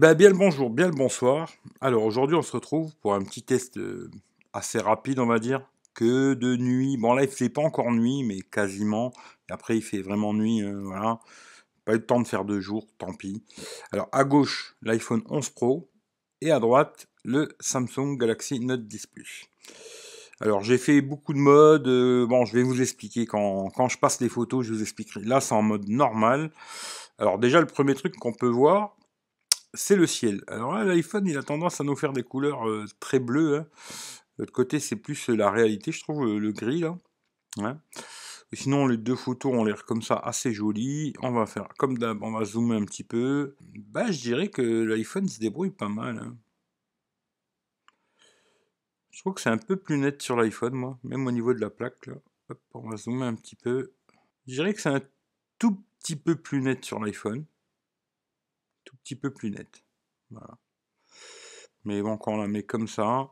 ben, bien le bonjour, bien le bonsoir. Alors aujourd'hui on se retrouve pour un petit test euh, assez rapide on va dire, que de nuit. Bon là il fait pas encore nuit mais quasiment. Et après il fait vraiment nuit, euh, voilà. Pas eu le temps de faire deux jours, tant pis. Alors à gauche l'iPhone 11 Pro et à droite le Samsung Galaxy Note 10 Plus. Alors j'ai fait beaucoup de modes, euh, bon je vais vous expliquer quand, quand je passe les photos, je vous expliquerai. Là c'est en mode normal. Alors déjà le premier truc qu'on peut voir, c'est le ciel. Alors là, l'iPhone, il a tendance à nous faire des couleurs euh, très bleues. Hein. L'autre côté, c'est plus euh, la réalité, je trouve, le, gris, là. sinon, les deux photos ont l'air comme ça assez jolies. On va faire comme d'hab, on va zoomer un petit peu. Bah, je dirais que l'iPhone se débrouille pas mal. Hein. Je trouve que c'est un peu plus net sur l'iPhone, moi. Même au niveau de la plaque. Hop, on va zoomer un petit peu. Je dirais que c'est un tout petit peu plus net sur l'iPhone petit peu plus net. Mais bon, quand on la met comme ça,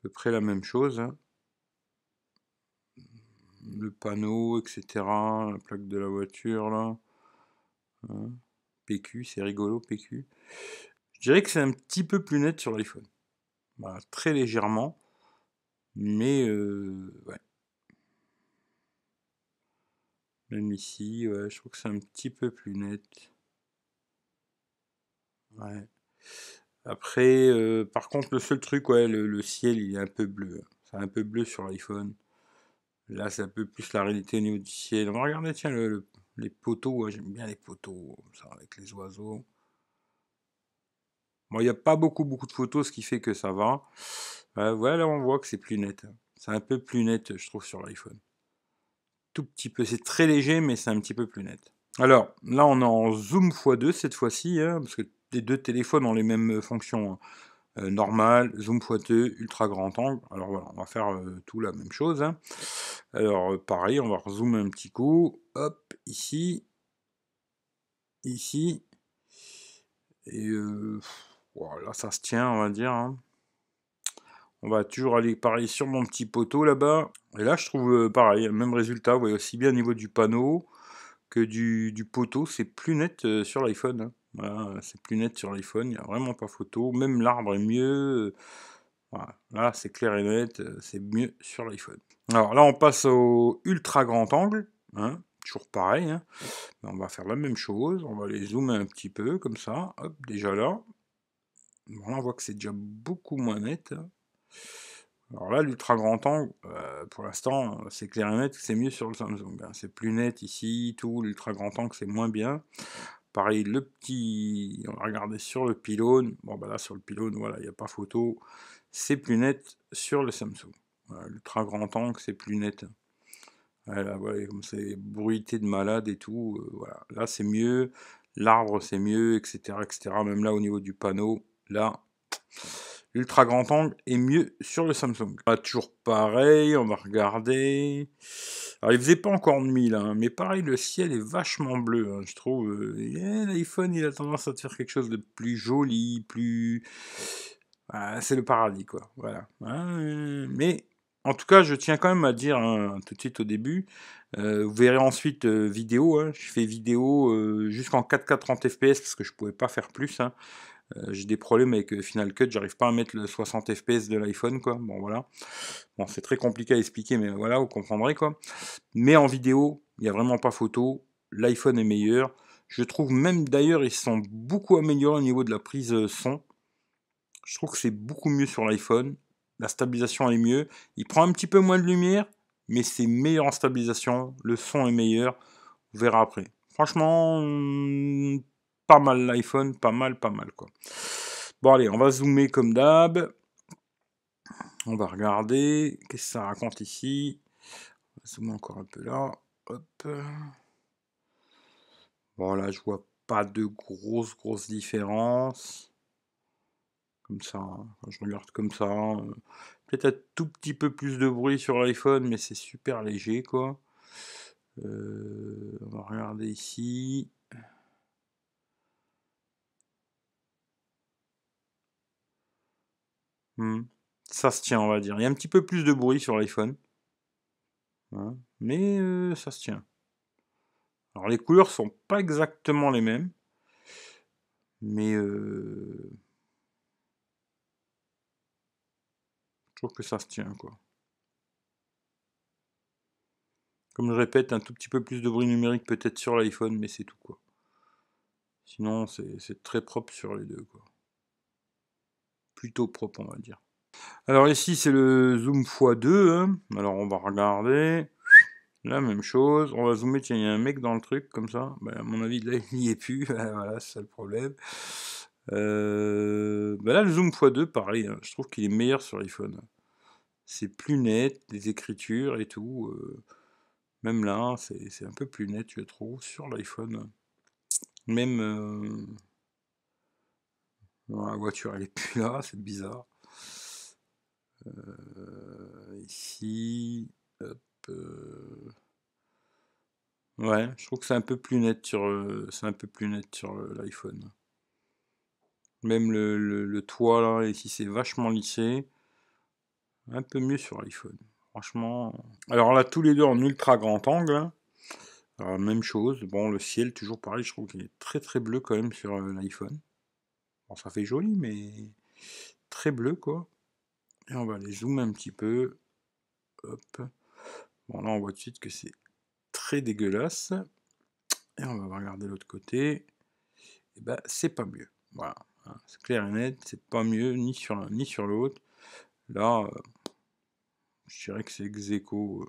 à peu près la même chose. Hein. Le panneau, etc. La plaque de la voiture, là. Hein. PQ, c'est rigolo, PQ. Je dirais que c'est un petit peu plus net sur l'iPhone. très légèrement. Mais, euh, ouais. Même ici, ouais, je trouve que c'est un petit peu plus net. Ouais. Après, euh, par contre, le seul truc, ouais, le, ciel, il est un peu bleu. C'est un peu bleu sur l'iPhone. Là, c'est un peu plus la réalité au niveau du ciel. On va regarder, tiens, les poteaux. J'aime bien les poteaux, ça, avec les oiseaux. Bon, il n'y a pas beaucoup, beaucoup de photos, ce qui fait que ça va. voilà, on voit que c'est plus net. C'est un peu plus net, je trouve, sur l'iPhone tout petit peu. C'est très léger, mais c'est un petit peu plus net. Alors, là, on est en zoom x2 cette fois-ci, hein, parce que les deux téléphones ont les mêmes euh, fonctions. Hein. Euh, normal, zoom x2, ultra grand angle. Alors voilà, on va faire euh, tout la même chose. Hein. Alors, pareil, on va rezoomer un petit coup. Hop, ici. Ici. Et voilà, ça se tient, on va dire. On va toujours aller pareil sur mon petit poteau là-bas. Et là, je trouve euh, pareil, même résultat. Vous voyez, aussi bien au niveau du panneau que du, poteau, c'est plus net euh, sur l'iPhone. Hein. c'est plus net sur l'iPhone, il n'y a vraiment pas photo. Même l'arbre est mieux. Voilà. Là, c'est clair et net, euh, c'est mieux sur l'iPhone. Alors là, on passe au ultra grand angle. Hein. toujours pareil. Hein. On va faire la même chose. On va les zoomer un petit peu, comme ça. Hop, déjà là. on voit que c'est déjà beaucoup moins net. Alors là, l'ultra grand angle, euh, pour l'instant, c'est clair et net que c'est mieux sur le Samsung. Hein. C'est plus net ici, tout. L'ultra grand angle, c'est moins bien. Pareil, le petit, on va regarder sur le pylône. Bon, bah là, sur le pylône, voilà, il n'y a pas photo. C'est plus net sur le Samsung. L'ultra grand angle, c'est plus net. Voilà, voilà comme c'est bruité de malade et tout. Euh, voilà, là, c'est mieux. L'arbre, c'est mieux, etc., etc. Même là, au niveau du panneau, là L'ultra grand angle est mieux sur le Samsung. Toujours pareil, on va regarder. Alors il faisait pas encore nuit là, hein, mais pareil le ciel est vachement bleu, hein, je trouve. Euh, L'iPhone il a tendance à te faire quelque chose de plus joli, plus... Ah, c'est le paradis quoi, voilà. Hein, mais en tout cas je tiens quand même à dire tout de suite au début, euh, vous verrez ensuite euh, vidéo, je fais vidéo jusqu'en 4K 30 fps parce que je pouvais pas faire plus. Euh, j'ai des problèmes avec euh, Final Cut, j'arrive pas à mettre le 60 fps de l'iPhone, quoi. Bon, voilà. Bon, c'est très compliqué à expliquer, mais voilà, vous comprendrez, quoi. Mais en vidéo, il n'y a vraiment pas photo. L'iPhone est meilleur. Je trouve même, d'ailleurs, ils sont beaucoup améliorés au niveau de la prise euh, son. Je trouve que c'est beaucoup mieux sur l'iPhone. La stabilisation est mieux. Il prend un petit peu moins de lumière, mais c'est meilleur en stabilisation. Le son est meilleur. On verra après. Franchement, pas mal l'iPhone, pas mal, pas mal quoi. Bon allez, on va zoomer comme d'hab. On va regarder. Qu'est-ce que ça raconte ici? On va zoomer encore un peu là. Hop. Bon là, je vois pas de grosses, grosses différences. Comme ça, hein. je regarde comme ça. Hein. Peut-être un tout petit peu plus de bruit sur l'iPhone, mais c'est super léger quoi. Euh, on va regarder ici. Hmm. Ça se tient, on va dire. Il y a un petit peu plus de bruit sur l'iPhone. Hein, mais euh, ça se tient. Alors les couleurs sont pas exactement les mêmes. Mais euh, je trouve que ça se tient, quoi. Comme je répète, un tout petit peu plus de bruit numérique peut-être sur l'iPhone, mais c'est tout, quoi. Sinon, c'est très propre sur les deux, quoi. Plutôt propre, on va dire. Alors ici, c'est le zoom x2. Hein. Alors on va regarder. La même chose, on va zoomer, tiens, il y a un mec dans le truc, comme ça. Ben, à mon avis, là, il n'y est plus. voilà, c'est ça le problème. Euh, ben là, le zoom x2, pareil, hein. je trouve qu'il est meilleur sur l'iPhone. C'est plus net, des écritures et tout. Euh, même là, c'est un peu plus net, je trouve, sur l'iPhone. Même... Euh, la voiture, elle est plus là, c'est bizarre. ici... Euh, ouais, je trouve que c'est un peu plus net sur, euh, c'est un peu plus net sur euh, l'iPhone. Même le, toit là, ici c'est vachement lissé. Un peu mieux sur l'iPhone. Franchement. Alors là, tous les deux en ultra grand angle. Hein. même chose. Bon, le ciel, toujours pareil, je trouve qu'il est très très bleu quand même sur l'iPhone. Ça fait joli, mais très bleu quoi. Et on va les zoomer un petit peu. Hop. Bon, là, on voit de suite que c'est très dégueulasse. Et on va regarder l'autre côté. Et eh ben, c'est pas mieux. Voilà. Hein, c'est clair et net, c'est pas mieux ni sur l'un ni sur l'autre. Là, euh, je dirais que c'est ex aequo.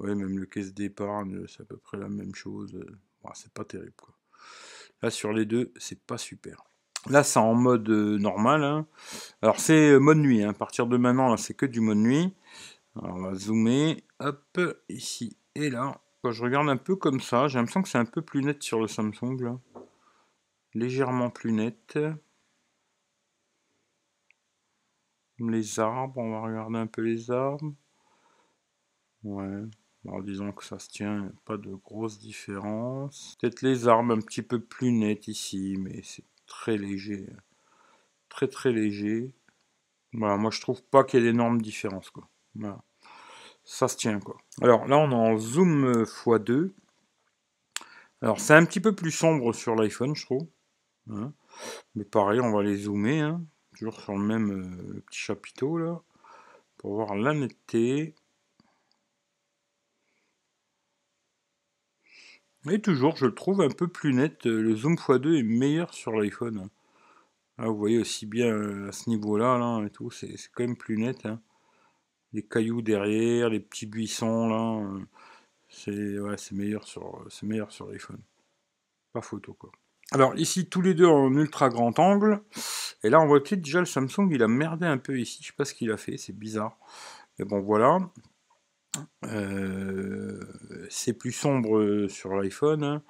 Euh, même le caisse d'épargne, c'est à peu près la même chose. C'est pas terrible, quoi. Là, sur les deux, c'est pas super. Là, c'est en mode euh, normal. Hein. Alors, c'est mode nuit. Hein. À partir de maintenant, là, c'est que du mode nuit. On va zoomer, hop, ici et là. Quand je regarde un peu comme ça, j'ai l'impression que c'est un peu plus net sur le Samsung. Légèrement plus net. Les arbres, on va regarder un peu les arbres. Ouais, alors disons que ça se tient, pas de grosses différences. Peut-être les arbres un petit peu plus nets ici, mais c'est très léger. Très très léger. Voilà, moi je trouve pas qu'il y ait d'énormes différences, quoi. Ça se tient quoi. Alors là on est en zoom x2. Alors c'est un petit peu plus sombre sur l'iPhone je trouve. Hein. Mais pareil on va les zoomer. Hein. Toujours sur le même euh, petit chapiteau là. Pour voir la netteté. Et toujours je le trouve un peu plus net. Le zoom x2 est meilleur sur l'iPhone. vous voyez aussi bien euh, à ce niveau là, là et tout, c'est quand même plus net. Hein les cailloux derrière, les petits buissons là. Euh, c'est meilleur sur meilleur sur l'iPhone. Pas photo quoi. Alors ici tous les deux en ultra grand angle. Et là on voit que déjà le Samsung il a merdé un peu ici. Je sais pas ce qu'il a fait, c'est bizarre. Mais bon voilà. Euh, c'est plus sombre sur l'iPhone. Hein.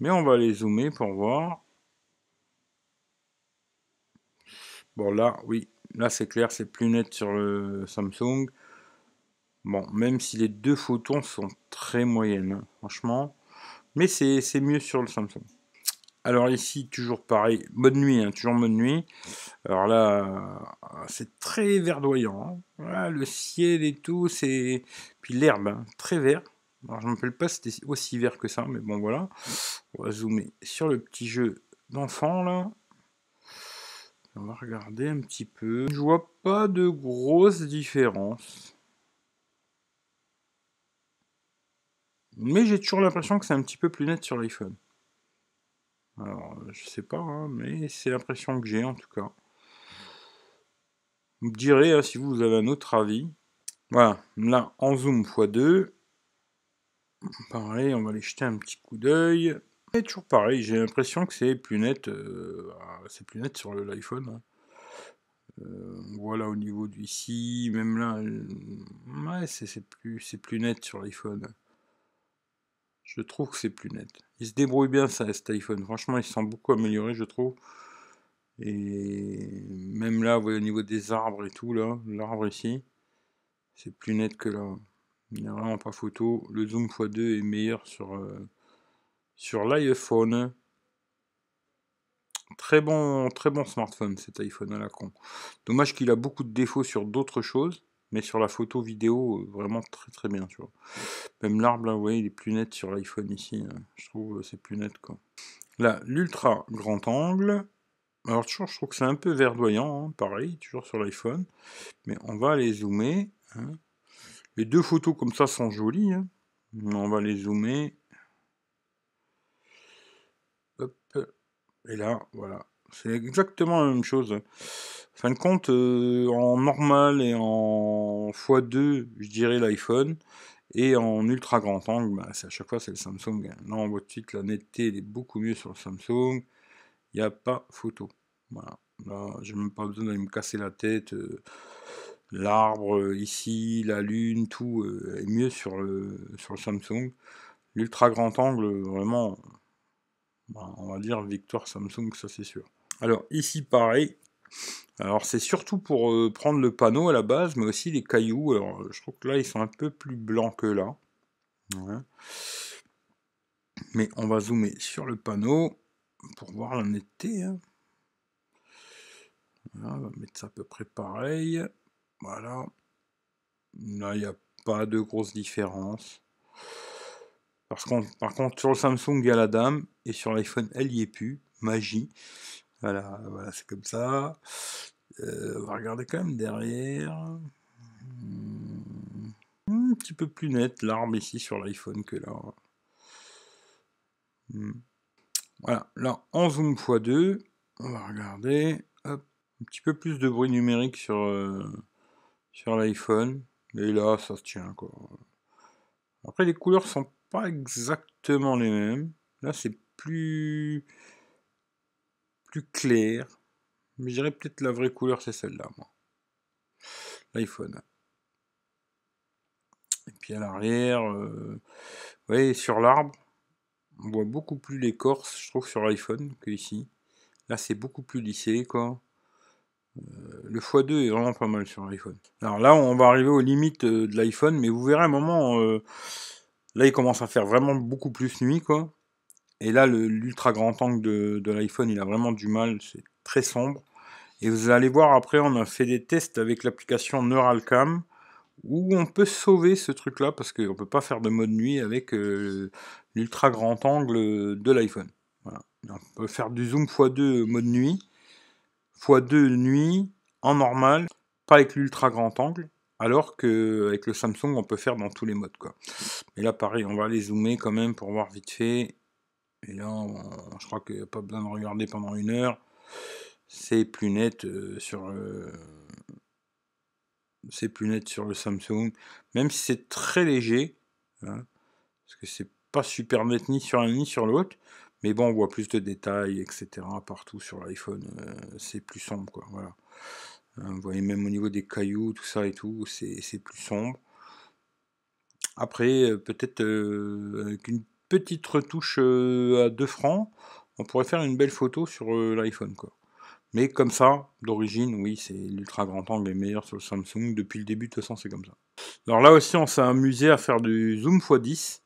Mais on va les zoomer pour voir. Bon là, oui, là c'est clair, c'est plus net sur le Samsung. Bon, même si les deux photons sont très moyennes, hein, franchement. Mais c'est mieux sur le Samsung. Alors ici, toujours pareil, mode nuit, hein, toujours mode nuit. Alors là, c'est très verdoyant. Hein. le ciel et tout, c'est... Puis l'herbe, très vert. Alors je ne me rappelle pas si c'était aussi vert que ça, mais bon voilà. On va zoomer sur le petit jeu d'enfant là. On va regarder un petit peu. Je vois pas de grosses différences. Mais j'ai toujours l'impression que c'est un petit peu plus net sur l'iPhone. Alors, je sais pas, hein, mais c'est l'impression que j'ai en tout cas. Vous me direz hein, si vous avez un autre avis. Voilà, là en zoom x2. Pareil, on va aller jeter un petit coup d'œil. Et toujours pareil, j'ai l'impression que c'est plus net. Euh, c'est plus net sur l'iPhone. Euh, voilà au niveau du ici, même là, euh, ouais, c'est plus, plus net sur l'iPhone. Je trouve que c'est plus net. Il se débrouille bien ça, cet iPhone. Franchement, il s'en sent beaucoup amélioré, je trouve. Et même là, vous voyez au niveau des arbres et tout, là, l'arbre ici, c'est plus net que là. Il n'y a vraiment pas photo. Le zoom x2 est meilleur sur, euh, sur l'iPhone. Très bon, très bon smartphone cet iPhone à la con. Dommage qu'il a beaucoup de défauts sur d'autres choses. Mais sur la photo vidéo, euh, vraiment très très bien, tu vois. Même l'arbre, là, vous voyez, il est plus net sur l'iPhone ici. Hein. Je trouve euh, c'est plus net, quoi. Là, l'ultra grand angle. Alors toujours, je trouve que c'est un peu verdoyant, hein, pareil, toujours sur l'iPhone. Mais on va les zoomer. Hein. Les deux photos comme ça sont jolies. On va les zoomer. Et là, voilà. C'est exactement la même chose. Fin de compte, euh, en normal et en x2, je dirais l'iPhone. Et en ultra grand angle, bah, à chaque fois c'est le Samsung. Là on voit tout de suite la netteté elle est beaucoup mieux sur le Samsung. Il n'y a pas photo. Voilà. Là, j'ai même pas besoin d'aller me casser la tête. Euh, l'arbre euh, ici, la lune, tout est mieux sur le, sur le Samsung. L'ultra grand angle, vraiment, bah, on va dire victoire Samsung, ça c'est sûr. Alors ici pareil, alors c'est surtout pour euh, prendre le panneau à la base, mais aussi les cailloux. Alors je trouve que là ils sont un peu plus blancs que là. Mais on va zoomer sur le panneau pour voir la netteté. Hein. on va mettre ça à peu près pareil. Voilà. Là il n'y a pas de grosse différence. Parce par contre sur le Samsung il y a la dame et sur l'iPhone elle y est plus. Magie. Voilà, voilà c'est comme ça. Euh, on va regarder quand même derrière. Hmm, un petit peu plus net l'arbre ici sur l'iPhone que là. Hmm. Voilà, là en zoom x2, on va regarder. un petit peu plus de bruit numérique sur, euh, sur l'iPhone. Et là, ça se tient quoi. Après, les couleurs sont pas exactement les mêmes. Là, c'est plus clair. Mais je dirais peut-être la vraie couleur, c'est celle-là, moi. L'iPhone. Et puis à l'arrière, euh, voyez, sur l'arbre, on voit beaucoup plus l'écorce, je trouve, sur l'iPhone que ici. Là, c'est beaucoup plus lissé, quoi. Euh, le x2 est vraiment pas mal sur l'iPhone. Alors là, on va arriver aux limites euh, de l'iPhone, mais vous verrez un moment, là, il commence à faire vraiment beaucoup plus nuit, quoi. Et là, l'ultra grand angle de, l'iPhone, il a vraiment du mal, c'est très sombre. Et vous allez voir après, on a fait des tests avec l'application Neuralcam, où on peut sauver ce truc-là, parce qu'on ne peut pas faire de mode nuit avec euh, l'ultra grand angle de l'iPhone. On peut faire du zoom x2 mode nuit, x2 nuit, en normal, pas avec l'ultra grand angle, alors qu'avec le Samsung, on peut faire dans tous les modes. Quoi. Et là, pareil, on va aller zoomer quand même pour voir vite fait. Et là, je crois a pas besoin de regarder pendant une heure. C'est plus net euh, sur le... C'est plus net sur le Samsung. Même si c'est très léger. Hein, parce que c'est pas super net ni sur l'un ni sur l'autre. Mais bon, on voit plus de détails, etc. Partout sur l'iPhone. Euh, c'est plus sombre, quoi. Voilà. Hein, vous voyez même au niveau des cailloux, tout ça et tout, c'est plus sombre. Après, euh, peut-être avec une petite retouche euh, à 2 francs, on pourrait faire une belle photo sur euh, l'iPhone. quoi. Mais comme ça, d'origine, oui, c'est l'ultra grand angle est meilleur sur le Samsung. Depuis le début, de toute façon, c'est comme ça. Alors là aussi, on s'est amusé à faire du zoom x10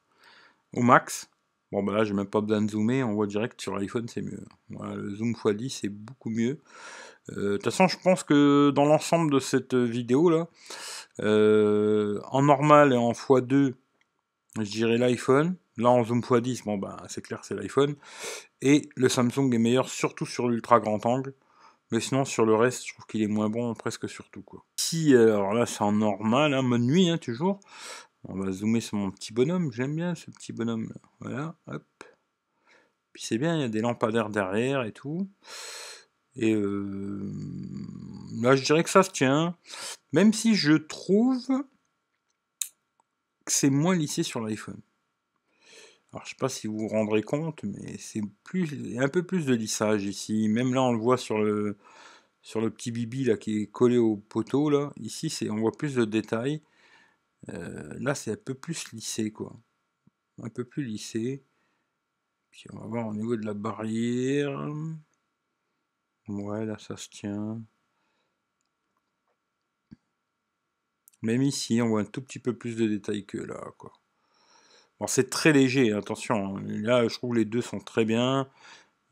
au max. Bon, bah là, j'ai même pas besoin de zoomer, on voit direct sur l'iPhone, c'est mieux. le zoom x10, c'est beaucoup mieux. Euh, de toute façon, je pense que dans l'ensemble de cette vidéo là, en normal et en x2, je dirais l'iPhone. Là, en zoom x10, bon, bah, c'est clair, c'est l'iPhone. Et le Samsung est meilleur, surtout sur l'ultra grand angle. Mais sinon, sur le reste, je trouve qu'il est moins bon, presque sur tout, quoi. Si, alors là, c'est en normal, hein, mode nuit, hein, toujours. On va zoomer sur mon petit bonhomme. J'aime bien ce petit bonhomme. Voilà, hop. Puis c'est bien, il y a des lampadaires derrière et tout. Et euh, là, je dirais que ça se tient. Même si je trouve que c'est moins lissé sur l'iPhone. Alors je sais pas si vous vous rendrez compte, mais c'est plus, un peu plus de lissage ici. Même là, on le voit sur le, sur le petit bibi là qui est collé au poteau là. Ici, c'est, on voit plus de détails. Euh, là, c'est un peu plus lissé quoi, un peu plus lissé. Puis on va voir au niveau de la barrière. Ouais, là, ça se tient. Même ici, on voit un tout petit peu plus de détails que là, quoi. C'est très léger, attention. Hein. Là, je trouve les deux sont très bien.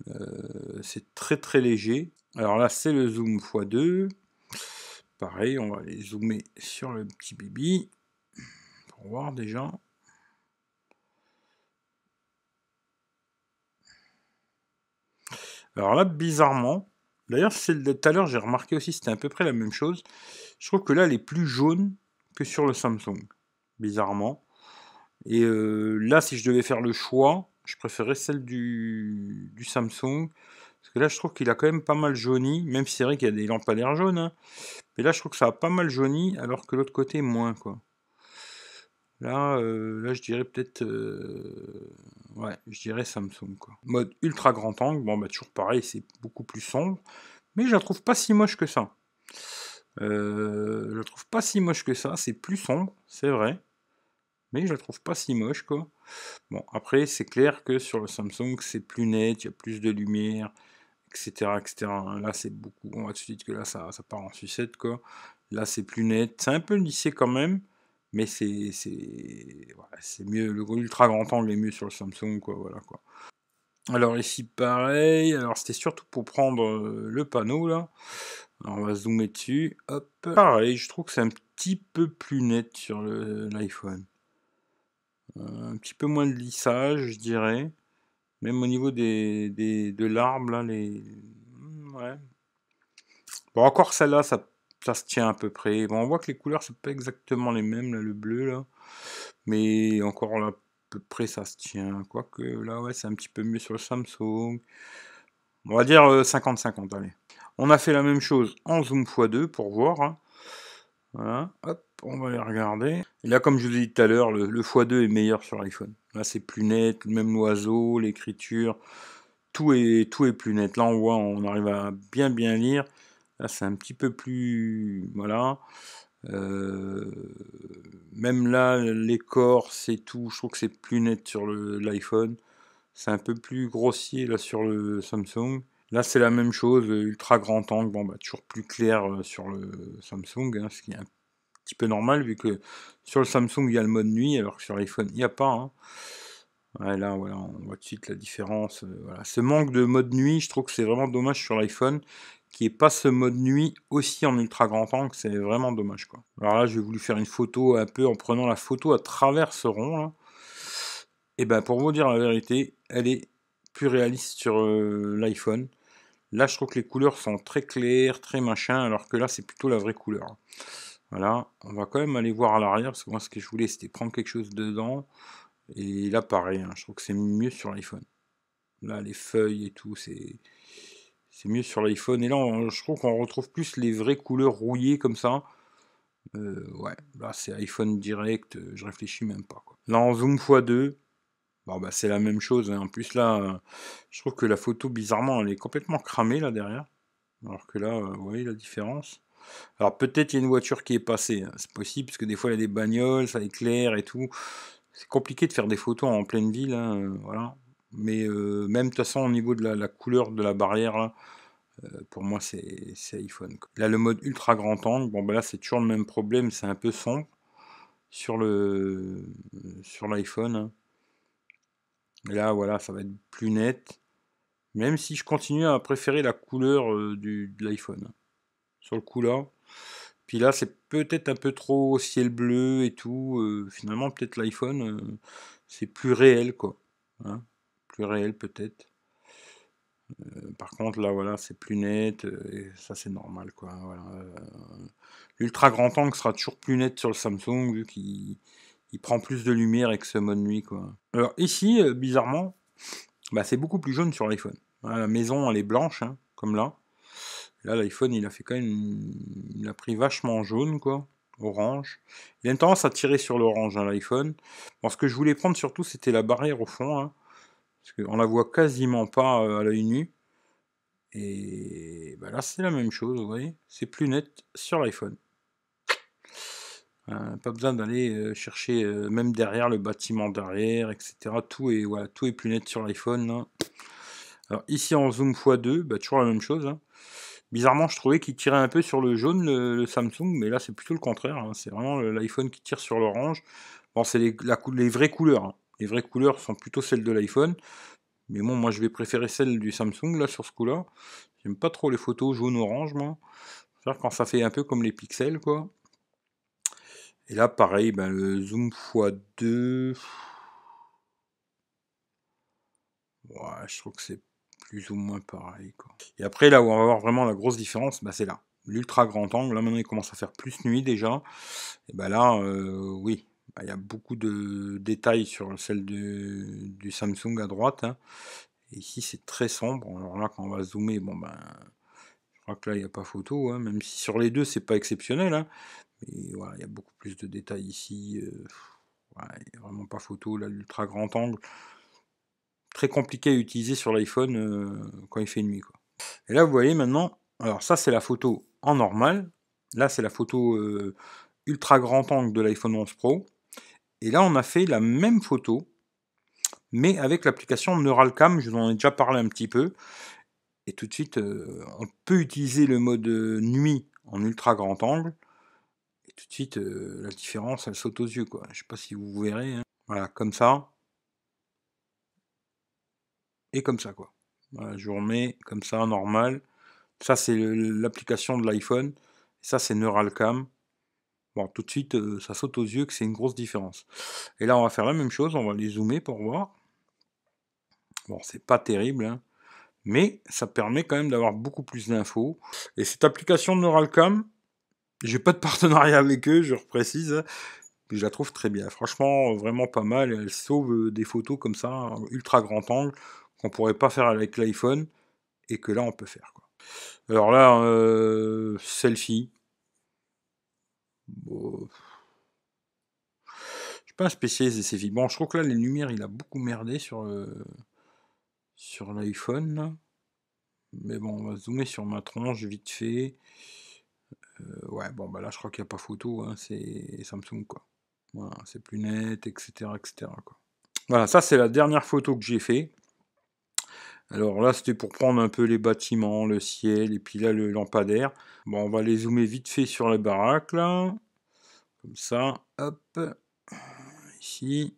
Euh, c'est très très léger. Alors là, c'est le zoom x2. Pareil, on va aller zoomer sur le petit bibi pour voir déjà. Alors là, bizarrement, D'ailleurs, de tout à l'heure, j'ai remarqué aussi, c'était à peu près la même chose. Je trouve que là, elle est plus jaune que sur le Samsung, bizarrement. Et euh, là, si je devais faire le choix, je préférerais celle du, Samsung. Parce que là, je trouve qu'il a quand même pas mal jauni, même si c'est vrai qu'il y a des lampadaires jaunes. Hein. Mais là, je trouve que ça a pas mal jauni, alors que l'autre côté, moins, quoi. Là, euh, là je dirais peut-être... Euh, ouais, je dirais Samsung, quoi. Mode ultra grand angle, bon, bah toujours pareil, c'est beaucoup plus sombre. Mais je la trouve pas si moche que ça. Je la trouve pas si moche que ça, c'est plus sombre, c'est vrai. Mais je la trouve pas si moche, quoi. Bon, après, c'est clair que sur le Samsung, c'est plus net, il y a plus de lumière, etc. Là, c'est beaucoup... On voit tout de suite que là, ça, ça part en sucette, quoi. Là, c'est plus net. C'est un peu lissé quand même mais c'est mieux le ultra grand angle est mieux sur le Samsung quoi voilà quoi alors ici pareil alors c'était surtout pour prendre euh, le panneau là on va zoomer dessus hop pareil je trouve que c'est un petit peu plus net sur l'iPhone un petit peu moins de lissage je dirais même au niveau des, des de l'arbre là les bon encore celle-là ça ça se tient à peu près. Bon, on voit que les couleurs, c'est pas exactement les mêmes, là, le bleu, là. Mais encore là, à peu près, ça se tient. Quoique, là, ouais, c'est un petit peu mieux sur le Samsung. On va dire 50-50, euh, allez. On a fait la même chose en zoom x2 pour voir. Hein. Voilà, hop, on va les regarder. Là, comme je vous ai dit tout à l'heure, le, le x2 est meilleur sur l'iPhone. Là, c'est plus net, même l'oiseau, l'écriture, tout est, tout est plus net. Là, on voit, on arrive à bien bien lire. Là, c'est un petit peu plus... Voilà. Euh, même là, l'écorce et tout, je trouve que c'est plus net sur l'iPhone. C'est un peu plus grossier là sur le Samsung. Là, c'est la même chose, ultra grand angle, bon, bah, toujours plus clair euh, sur le Samsung, hein, ce qui est un petit peu normal, vu que sur le Samsung, il y a le mode nuit, alors que sur l'iPhone, il n'y a pas. Hein. là, voilà, on voit tout de suite la différence. Euh. Ce manque de mode nuit, je trouve que c'est vraiment dommage sur l'iPhone qui est pas ce mode nuit aussi en ultra grand angle, c'est vraiment dommage quoi. Alors là, j'ai voulu faire une photo un peu en prenant la photo à travers ce rond là. Et ben pour vous dire la vérité, elle est plus réaliste sur euh, l'iPhone. Là, je trouve que les couleurs sont très claires, très machin, alors que là, c'est plutôt la vraie couleur. Voilà, on va quand même aller voir à l'arrière, parce que moi, ce que je voulais, c'était prendre quelque chose dedans. Et là, pareil, hein, je trouve que c'est mieux sur l'iPhone. Là, les feuilles et tout, c'est mieux sur l'iPhone. Et là, je trouve qu'on retrouve plus les vraies couleurs rouillées comme ça. Euh, ouais, là c'est iPhone direct, euh, je réfléchis même pas. Là en zoom x2, bon, bah, c'est la même chose. Hein. En plus là, euh, je trouve que la photo bizarrement elle est complètement cramée là derrière. Alors que là, vous voyez la différence. Alors peut-être il y a une voiture qui est passée, hein. c'est possible, parce que des fois il y a des bagnoles, ça éclaire et tout. C'est compliqué de faire des photos en pleine ville, hein, voilà. Mais euh, même de toute façon, au niveau de la, couleur de la barrière, euh, pour moi, c'est iPhone. Là, le mode ultra grand angle, bon, ben là, c'est toujours le même problème, c'est un peu sombre sur sur l'iPhone. Hein. Là, voilà, ça va être plus net. Même si je continue à préférer la couleur euh, du, de l'iPhone. Sur le coup là. Puis là, c'est peut-être un peu trop ciel bleu et tout. finalement, peut-être l'iPhone, c'est plus réel, quoi. Hein réel peut-être. Euh, par contre, là, voilà, c'est plus net, euh, et ça, c'est normal, quoi. Euh, l'ultra grand angle sera toujours plus net sur le Samsung, vu qu'il prend plus de lumière avec ce mode nuit, quoi. Alors, ici, bizarrement, bah, c'est beaucoup plus jaune sur l'iPhone. la maison, elle est blanche, hein, comme là. Là, l'iPhone, il a fait quand même... Il a pris vachement jaune, quoi. Orange. Il a une tendance à tirer sur l'orange, hein, l'iPhone. Ce que je voulais prendre, surtout, c'était la barrière au fond, hein. Parce qu'on la voit quasiment pas euh, à l'œil nu. Et bah là, c'est la même chose, vous voyez. C'est plus net sur l'iPhone. Euh, pas besoin d'aller euh, chercher même derrière le bâtiment derrière, etc. Tout est, voilà, tout est plus net sur l'iPhone. Alors ici en zoom x2, bah, toujours la même chose. Hein. Bizarrement, je trouvais qu'il tirait un peu sur le jaune, le, Samsung, mais là c'est plutôt le contraire. Hein. C'est vraiment l'iPhone qui tire sur l'orange. Bon, c'est les, vraies couleurs. Hein. Les vraies couleurs sont plutôt celles de l'iPhone. Mais bon, moi je vais préférer celle du Samsung là sur ce coup-là. J'aime pas trop les photos jaune-orange, moi. Faire quand ça fait un peu comme les pixels, quoi. Et là, pareil, ben, le zoom x2. Ouais, je trouve que c'est plus ou moins pareil. Quoi. Et après, là où on va voir vraiment la grosse différence, bah, c'est là. L'ultra grand angle, là maintenant il commence à faire plus nuit déjà. Et bah là, euh, oui, bah, il y a beaucoup de détails sur celle du, Samsung à droite. Hein. Ici c'est très sombre. Alors là, quand on va zoomer, bon ben, je crois que là il n'y a pas photo, hein, même si sur les deux c'est pas exceptionnel. Hein. Mais voilà, il y a beaucoup plus de détails ici. Euh, il n'y a vraiment pas photo. Là, l'ultra grand angle, très compliqué à utiliser sur l'iPhone euh, quand il fait nuit. Quoi. Et là, vous voyez maintenant, alors ça c'est la photo en normal. Là, c'est la photo euh, ultra grand angle de l'iPhone 11 Pro. Et là, on a fait la même photo, mais avec l'application Neuralcam. Je vous en ai déjà parlé un petit peu. Et tout de suite, euh, on peut utiliser le mode nuit en ultra grand angle tout de suite, la différence, elle saute aux yeux, quoi. Je sais pas si vous verrez. Hein. Voilà, comme ça. Et comme ça, quoi. Je vous remets comme ça, normal. Ça, c'est l'application de l'iPhone. Ça, c'est Neuralcam. Bon, tout de suite, euh, ça saute aux yeux que c'est une grosse différence. Et là, on va faire la même chose. On va les zoomer pour voir. Bon, c'est pas terrible, hein. mais ça permet quand même d'avoir beaucoup plus d'infos. Et cette application de Neuralcam, j'ai pas de partenariat avec eux, je reprécise. Mais je la trouve très bien. Franchement, vraiment pas mal. Elle sauve euh, des photos comme ça, ultra grand angle, qu'on pourrait pas faire avec l'iPhone, et que là on peut faire. Quoi. Alors là, euh, selfie. Bon. Je suis pas un spécialiste des selfies. Bon, je trouve que là, les lumières, il a beaucoup merdé sur, euh, l'iPhone. Mais bon, on va zoomer sur ma tronche vite fait. Euh, ouais, bon, bah là, je crois qu'il n'y a pas photo, hein, c'est Samsung, quoi. C'est plus net, etc., etc., quoi. Voilà, ça, c'est la dernière photo que j'ai fait. Alors là, c'était pour prendre un peu les bâtiments, le ciel, et puis là, le lampadaire. Bon, on va les zoomer vite fait sur les baraques, là. Comme ça, hop. Ici.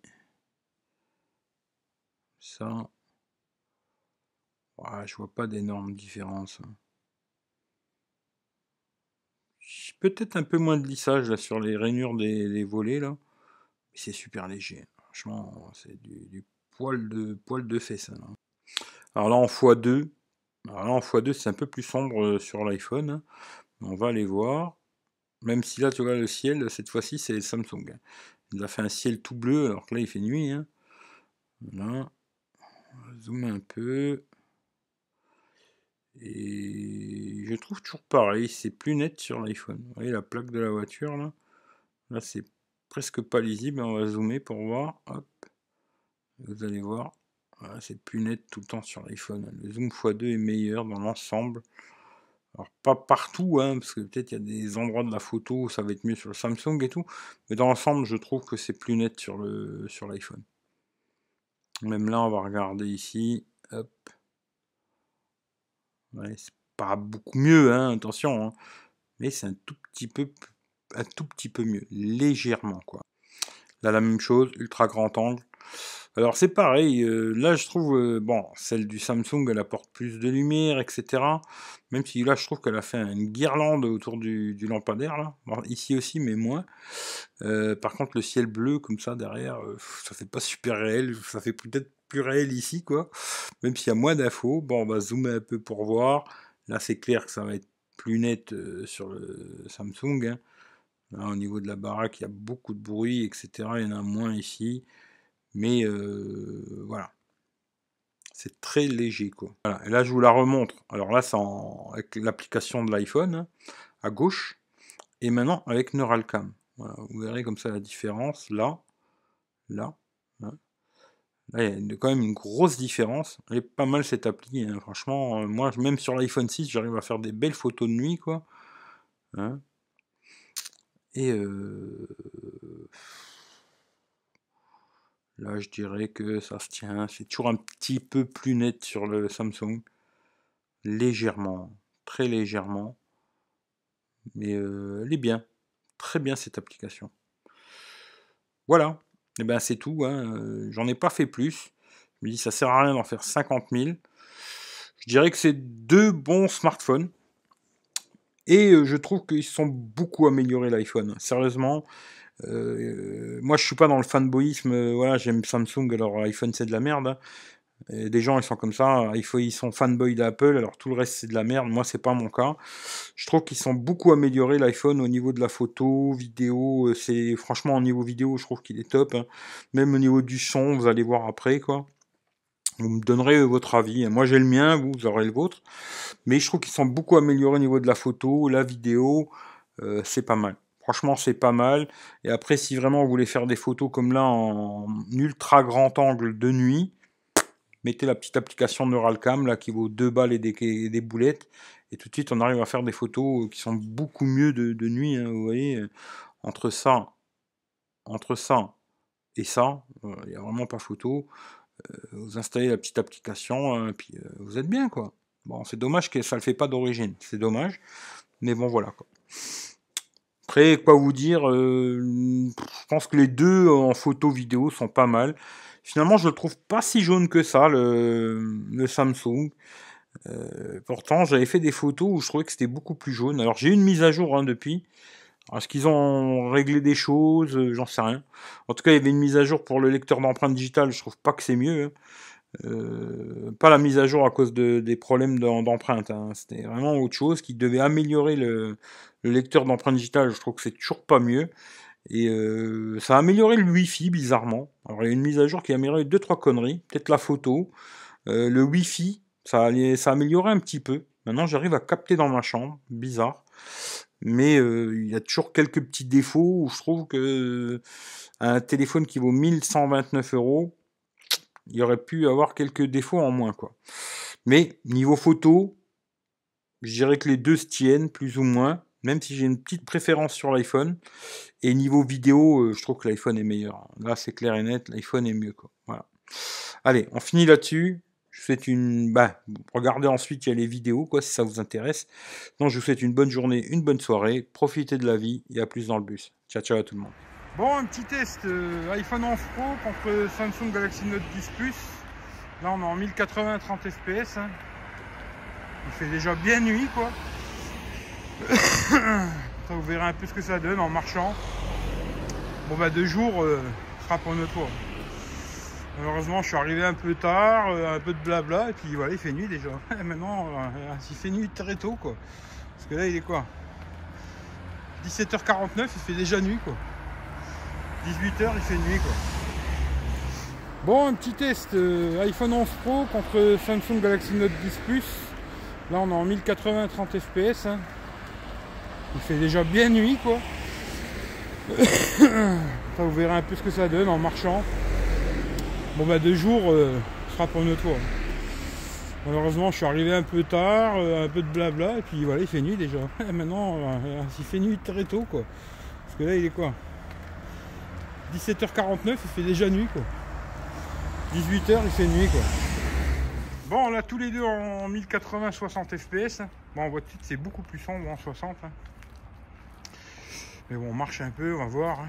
Ça. Ouais, je vois pas d'énormes différences. Hein. Peut-être un peu moins de lissage là, sur les rainures des, volets là. C'est super léger. Franchement, c'est du, poil de poil de fesse. Hein. Alors là en x2. Alors là en x2 c'est un peu plus sombre euh, sur l'iPhone. Hein. On va aller voir. Même si là tu vois le ciel, cette fois-ci c'est Samsung. Hein. Il a fait un ciel tout bleu alors que là il fait nuit. Voilà. On va zoomer un peu. Et je trouve toujours pareil, c'est plus net sur l'iPhone. Vous voyez la plaque de la voiture là? Là c'est presque pas lisible, on va zoomer pour voir. Vous allez voir, c'est plus net tout le temps sur l'iPhone. Le zoom x2 est meilleur dans l'ensemble. Alors pas partout, hein, parce que peut-être il y a des endroits de la photo où ça va être mieux sur le Samsung et tout, mais dans l'ensemble je trouve que c'est plus net sur le sur l'iPhone. Même là on va regarder ici, hop, c'est pas beaucoup mieux, hein, attention, hein. mais c'est un tout petit peu, un tout petit peu mieux, légèrement quoi. Là la même chose, ultra grand angle. Alors c'est pareil, euh, là je trouve, euh, bon, celle du Samsung elle apporte plus de lumière, etc. Même si là je trouve qu'elle a fait une guirlande autour du, lampadaire, là. ici aussi mais moins. Euh, par contre le ciel bleu comme ça derrière, ça fait pas super réel, ça fait peut-être plus réel ici, quoi. Même s'il y a moins d'infos. Bon, on va zoomer un peu pour voir. Là, c'est clair que ça va être plus net sur le Samsung. Hein. Là, au niveau de la baraque, il y a beaucoup de bruit, etc. Il y en a moins ici. Mais euh, voilà. C'est très léger, quoi. Et là, je vous la remontre. Alors là, c'est avec l'application de l'iPhone, hein, à gauche. Et maintenant, avec Neuralcam. Voilà. Vous verrez comme ça la différence. Là, là, hein. Là, il y a quand même une grosse différence. Elle est pas mal cette appli, hein. franchement. Euh, moi, même sur l'iPhone 6, j'arrive à faire des belles photos de nuit, quoi. Et euh, là, je dirais que ça se tient. C'est toujours un petit peu plus net sur le Samsung. Légèrement, très légèrement. Mais euh, elle est bien. Très bien cette application. Voilà. Et eh ben c'est tout, hein, euh, j'en ai pas fait plus. Je me dis ça sert à rien d'en faire 50 000. Je dirais que c'est deux bons smartphones. Et euh, je trouve qu'ils sont beaucoup améliorés l'iPhone. Sérieusement, moi je suis pas dans le fanboyisme. voilà, j'aime Samsung, alors iPhone c'est de la merde. Des gens, ils sont comme ça, ils sont fanboy d'Apple, alors tout le reste, c'est de la merde. Moi, c'est pas mon cas. Je trouve qu'ils sont beaucoup améliorés, l'iPhone, au niveau de la photo, vidéo. C'est franchement, au niveau vidéo, je trouve qu'il est top. hein. Même au niveau du son, vous allez voir après, quoi. Vous me donnerez votre avis. Moi, j'ai le mien, vous, aurez le vôtre. Mais je trouve qu'ils sont beaucoup améliorés au niveau de la photo, la vidéo. euh, c'est pas mal. Franchement, c'est pas mal. Et après, si vraiment vous voulez faire des photos comme là en ultra grand angle de nuit, mettez la petite application Neuralcam là qui vaut 2 balles et des, et boulettes. Et tout de suite, on arrive à faire des photos qui sont beaucoup mieux de, nuit. hein, vous voyez, entre ça, entre ça et ça, euh, il n'y a vraiment pas photo. Euh, vous installez la petite application, hein, puis euh, vous êtes bien quoi. Bon, c'est dommage que ça le fait pas d'origine. C'est dommage. Mais bon, voilà quoi. Quoi vous dire euh, Je pense que les deux en photo vidéo sont pas mal. Finalement, je le trouve pas si jaune que ça, le, Samsung. Euh, pourtant, j'avais fait des photos où je trouvais que c'était beaucoup plus jaune. Alors, j'ai une mise à jour hein, depuis. Est-ce qu'ils ont réglé des choses? Euh, J'en sais rien. En tout cas, il y avait une mise à jour pour le lecteur d'empreintes digitales. Je trouve pas que c'est mieux. hein. Euh, pas la mise à jour à cause de, des problèmes d'em- d'empreintes. hein. C'était vraiment autre chose qui devait améliorer le, le lecteur d'empreintes digitales. Je trouve que c'est toujours pas mieux. Et euh, ça a amélioré le Wi-Fi, bizarrement. Alors, il y a une mise à jour qui a amélioré deux, trois conneries. Peut-être la photo. Euh, le Wi-Fi, ça, a amélioré un petit peu. Maintenant, j'arrive à capter dans ma chambre. Bizarre. Mais il y a toujours quelques petits défauts où je trouve que un téléphone qui vaut 1129 euros, il aurait pu avoir quelques défauts en moins, quoi. Mais niveau photo, je dirais que les deux se tiennent, plus ou moins, même si j'ai une petite préférence sur l'iPhone. Et niveau vidéo, euh, je trouve que l'iPhone est meilleur. Là, c'est clair et net, l'iPhone est mieux, quoi. Allez, on finit là-dessus. Je vous souhaite une... Bah, regardez ensuite, il y a les vidéos, quoi, si ça vous intéresse. Donc, je vous souhaite une bonne journée, une bonne soirée. Profitez de la vie et à plus dans le bus. Ciao, ciao à tout le monde. Bon, un petit test euh, iPhone 11 Pro contre Samsung Galaxy Note 10 Plus. Là, on est en 1080 30 fps. Il fait déjà bien nuit, quoi. Vous verrez un peu ce que ça donne en marchant. Bon, bah, deux jours, euh, sera pour une autre fois. Malheureusement, je suis arrivé un peu tard, euh, un peu de blabla, et puis voilà, il fait nuit déjà. Maintenant, euh, il fait nuit très tôt, quoi. Parce que là, il est quoi? 17h49, il fait déjà nuit, quoi. 18h, il fait nuit, quoi. Bon, un petit test euh, iPhone 11 Pro contre Samsung Galaxy Note 10 Plus. Là, on est en 1080 30 fps. Il fait déjà bien nuit, quoi. Vous verrez un peu ce que ça donne en marchant. Bon, bah, deux jours, euh, ce sera pour autre fois. Malheureusement, je suis arrivé un peu tard, euh, un peu de blabla, et puis voilà, il fait nuit déjà. Maintenant, il fait nuit très tôt, quoi. Parce que là, il est quoi? 17h49, il fait déjà nuit, quoi. 18h, il fait nuit, quoi. Bon, là, tous les deux en 1080 60 fps. Bon, on voit de suite, c'est beaucoup plus sombre en 60. hein. Mais bon, on marche un peu, on va voir. hein.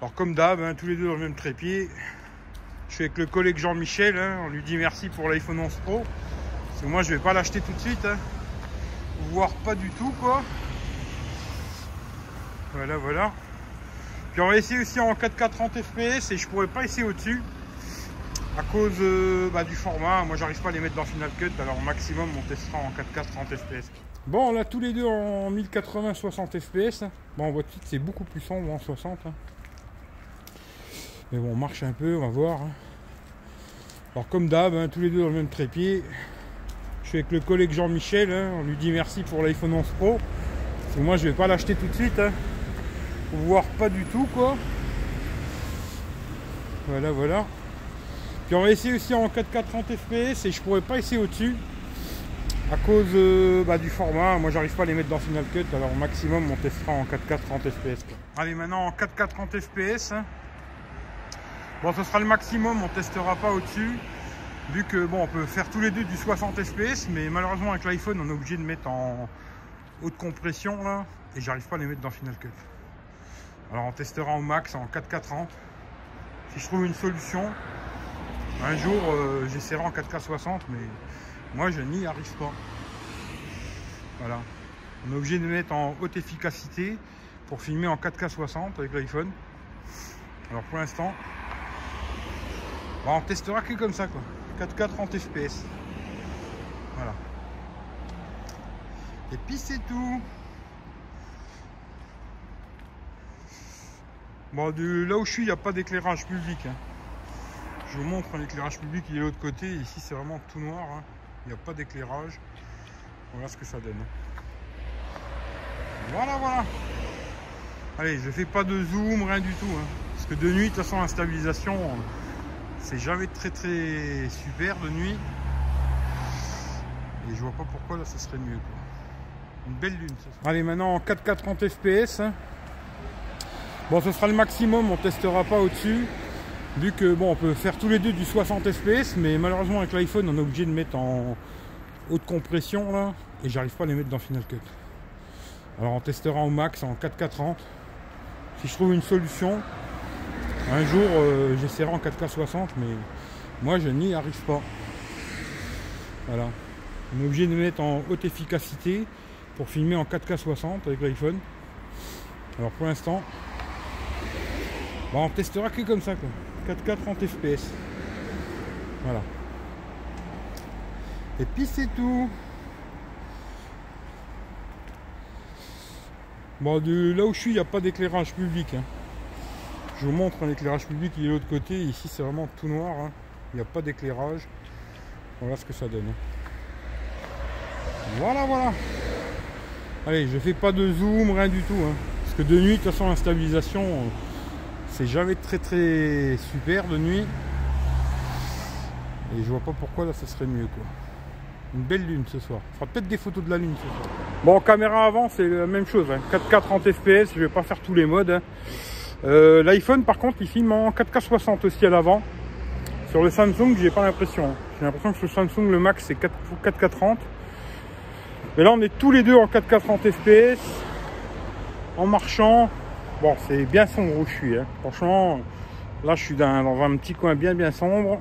Alors, comme d'hab, hein, tous les deux dans le même trépied. Je suis avec le collègue Jean-Michel. on lui dit merci pour l'iPhone 11 Pro. Parce moi, je vais pas l'acheter tout de suite. Voire pas du tout, quoi. Voilà, voilà. Va essayer aussi en 4K 30 fps et je pourrais pas essayer au-dessus à cause euh, bah, du format. Moi j'arrive pas à les mettre dans Final Cut, alors au maximum on testera en 4K 30 fps. Bon, là tous les deux en 1080 60 fps. Bon, on voit tout de suite, c'est beaucoup plus sombre en 60. hein. Mais bon, on marche un peu, on va voir. hein. Alors comme d'hab, hein, tous les deux dans le même trépied. Je suis avec le collègue Jean-Michel, on lui dit merci pour l'iPhone 11 Pro. Moi je vais pas l'acheter tout de suite. Voire pas du tout quoi. Voilà, voilà. Puis on va essayer aussi en 4K 30 fps et je pourrais pas essayer au-dessus à cause euh, bah, du format. Moi j'arrive pas à les mettre dans Final Cut, alors au maximum on testera en 4K 30 fps. Allez maintenant en 4K 30 fps. Bon ce sera le maximum, on testera pas au-dessus. Vu que bon on peut faire tous les deux du 60 fps, mais malheureusement avec l'iPhone on est obligé de mettre en haute compression là, et j'arrive pas à les mettre dans Final Cut. Alors on testera au max en 4K 30. Si je trouve une solution, un jour euh, j'essaierai en 4K 60, mais moi je n'y arrive pas. Voilà. On est obligé de mettre en haute efficacité pour filmer en 4K 60 avec l'iPhone. Alors pour l'instant, on testera que comme ça quoi. 4K 30 fps. Voilà. Et puis c'est tout. Bon, de là où je suis, il n'y a pas d'éclairage public. Hein. Je vous montre l'éclairage public, il est de l'autre côté. Ici, c'est vraiment tout noir. Hein. Il n'y a pas d'éclairage. Voilà ce que ça donne. Voilà, voilà. Allez, je fais pas de zoom, rien du tout. Hein. Parce que de nuit, de toute façon, la stabilisation, c'est jamais très très super de nuit. Et je vois pas pourquoi là, ça serait mieux. Une belle lune. Ça Allez, maintenant en 4K 30 fps. Bon, ce sera le maximum, on testera pas au-dessus. Vu que bon, on peut faire tous les deux du 60 fps, mais malheureusement avec l'iPhone, on est obligé de mettre en haute compression là, et j'arrive pas à les mettre dans Final Cut. Alors on testera au max en 4K 30. Si je trouve une solution, un jour euh, j'essaierai en 4K 60, mais moi je n'y arrive pas. Voilà. On est obligé de mettre en haute efficacité pour filmer en 4K 60 avec l'iPhone. Alors pour l'instant, on testera que comme ça quoi. 4K 30 fps. Voilà. Et puis c'est tout. Bon, là où je suis, il n'y a pas d'éclairage public. Hein. Je vous montre un éclairage public, il est de l'autre côté. Ici, c'est vraiment tout noir. Hein. Il n'y a pas d'éclairage. Voilà ce que ça donne. Voilà, voilà. Allez, je fais pas de zoom, rien du tout. Hein. Parce que de nuit, de toute façon, la stabilisation, c'est jamais très très super de nuit. Et je vois pas pourquoi là, ça serait mieux. quoi. Une belle lune ce soir. On fera peut-être des photos de la lune ce soir. Bon, caméra avant, c'est la même chose. 4K 30 fps, je vais pas faire tous les modes. Euh, L'iPhone, par contre, il filme en 4K 60 aussi à l'avant. Sur le Samsung, j'ai pas l'impression. J'ai l'impression que sur le Samsung, le max, c'est 4K 30. Mais là, on est tous les deux en 4K 30 fps. En marchant. Bon, c'est bien sombre où je suis. Hein. Franchement, là, je suis dans, un petit coin bien, bien sombre.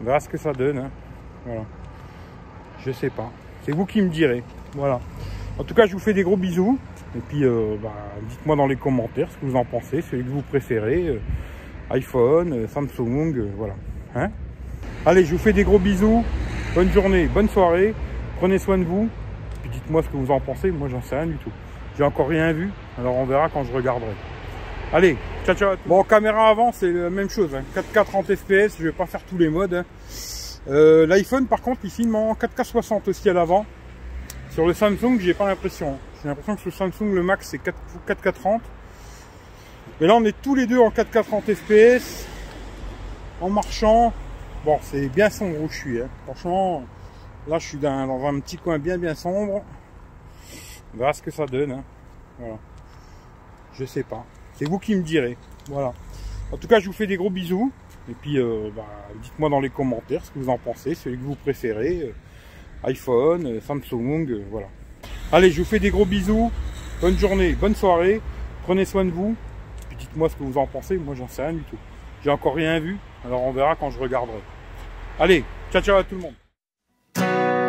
On verra ce que ça donne. Hein. Voilà. Je sais pas. C'est vous qui me direz. Voilà. En tout cas, je vous fais des gros bisous. Et puis, euh, bah, dites-moi dans les commentaires ce que vous en pensez, celui que vous préférez. Euh, iPhone, euh, Samsung, voilà. Hein? Allez, je vous fais des gros bisous. Bonne journée, bonne soirée. Prenez soin de vous. Puis dites-moi ce que vous en pensez. Moi, j'en sais rien du tout. J'ai encore rien vu. Alors, on verra quand je regarderai. Allez, ciao, ciao. Bon, caméra avant, c'est la même chose. 4K 30 fps. Je vais pas faire tous les modes. Hein. Euh, L'iPhone, par contre, il filme en 4K 60 aussi à l'avant. Sur le Samsung, j'ai pas l'impression. J'ai l'impression que sur le Samsung, le max, c'est 4, k 30. Mais là, on est tous les deux en 4K 30 fps. En marchant. Bon, c'est bien sombre où je suis. Hein. Franchement, là, je suis dans, un petit coin bien, bien sombre. On verra ce que ça donne. Hein. Voilà. Je sais pas. C'est vous qui me direz. Voilà. En tout cas, je vous fais des gros bisous. Et puis, euh, bah, dites-moi dans les commentaires ce que vous en pensez, celui que vous préférez. Euh, iPhone, euh, Samsung, voilà. Allez, je vous fais des gros bisous. Bonne journée, bonne soirée. Prenez soin de vous. Puis dites-moi ce que vous en pensez. Moi, j'en sais rien du tout. J'ai encore rien vu. Alors, on verra quand je regarderai. Allez, ciao, ciao à tout le monde.